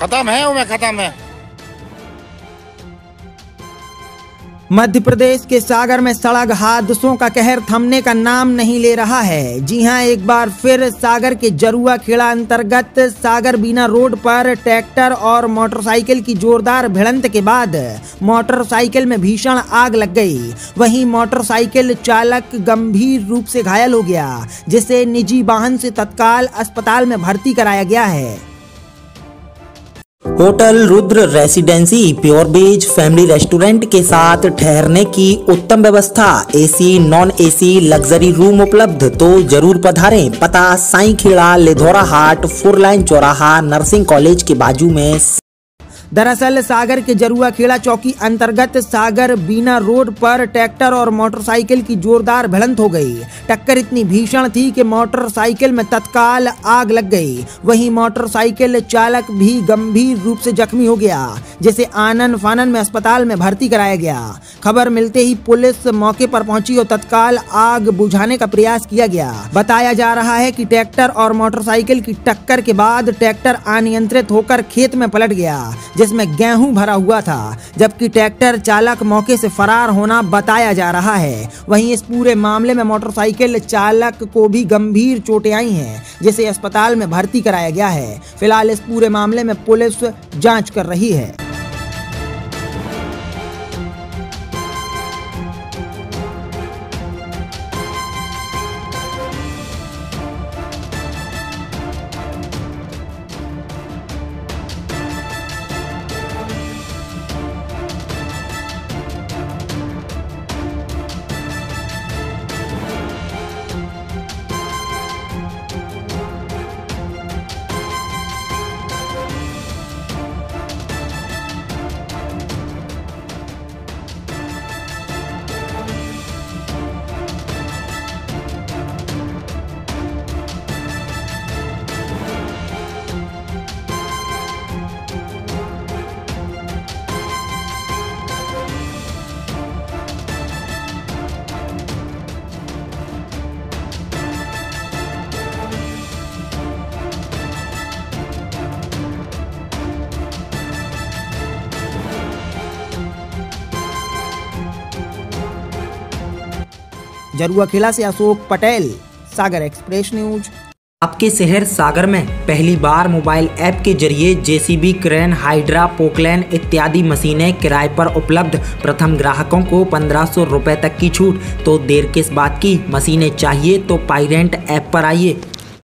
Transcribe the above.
खत्म है वो खत्म है। मध्य प्रदेश के सागर में सड़क हादसों का कहर थमने का नाम नहीं ले रहा है। जी हाँ, एक बार फिर सागर के जरुआ खेड़ा अंतर्गत सागर बीना रोड पर ट्रैक्टर और मोटरसाइकिल की जोरदार भिड़ंत के बाद मोटरसाइकिल में भीषण आग लग गई। वहीं मोटरसाइकिल चालक गंभीर रूप से घायल हो गया, जिसे निजी वाहन से तत्काल अस्पताल में भर्ती कराया गया है। होटल रुद्र रेसिडेंसी, प्योर बीज, फैमिली रेस्टोरेंट के साथ ठहरने की उत्तम व्यवस्था। AC non AC luxury room उपलब्ध तो ज़रूर पधारें। पता, साई खेड़ा लेधोरा हाट फोर लाइन चौराहा नर्सिंग कॉलेज के बाजू में दरअसल, सागर के जरुआ खेड़ा चौकी अंतर्गत सागर बीना रोड पर ट्रैक्टर और मोटरसाइकिल की जोरदार भिड़ंत हो गई। टक्कर इतनी भीषण थी कि मोटरसाइकिल में तत्काल आग लग गई। वहीं मोटरसाइकिल चालक भी गंभीर रूप से जख्मी हो गया, जिसे आनन फानन में अस्पताल में भर्ती कराया गया। खबर मिलते ही पुलिस मौके पर पहुँची और तत्काल आग बुझाने का प्रयास किया गया। बताया जा रहा है कि ट्रैक्टर और मोटरसाइकिल की टक्कर के बाद ट्रैक्टर अनियंत्रित होकर खेत में पलट गया। जिसमें गेहूँ भरा हुआ था, जबकि ट्रैक्टर चालक मौके से फरार होना बताया जा रहा है। वहीं इस पूरे मामले में मोटरसाइकिल चालक को भी गंभीर चोटें आई हैं, जिसे अस्पताल में भर्ती कराया गया है। फ़िलहाल इस पूरे मामले में पुलिस जाँच कर रही है। जरुआ किला से अशोक पटेल, सागर एक्सप्रेस न्यूज़। आपके शहर सागर में पहली बार मोबाइल ऐप के ज़रिए जेसीबी, क्रेन, हाइड्रा, पोकलैन इत्यादि मशीनें किराए पर उपलब्ध। प्रथम ग्राहकों को पंद्रह सौ रुपये तक की छूट। तो देर किस बात की? मशीनें चाहिए तो पायरेंट ऐप पर आइए।